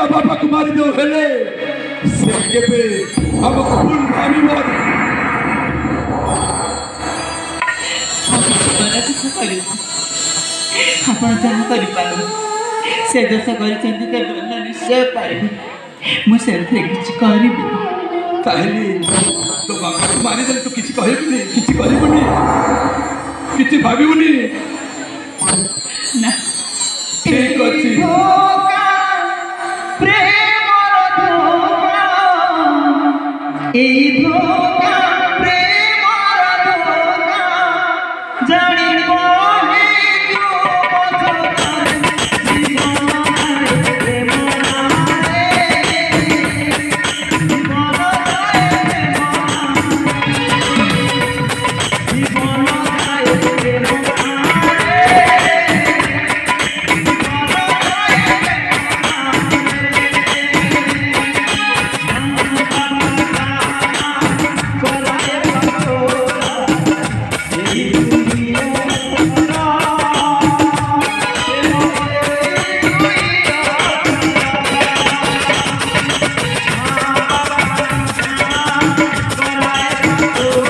का बाबा कुमारी देव हेले सिक्के पे अब फुल भाभी मोर ଆପଣ ଯାହା କରିପାରିବେ ସେ ଦୋଷ କରିଛନ୍ତି ତେବେ ଅନ୍ୟ ନିଶ୍ଚୟ ପାରିବେ ମୁଁ ସେଥିରେ କିଛି କରିବି ତାହେଲେ ତୋ ବାପାକୁ ମାରିଦେଲେ ତୁ କିଛି କହିବୁନି କିଛି କରିବୁନି କିଛି ଭାବିବୁନି ନା এই ধোকা প্রেম জানিব Oh.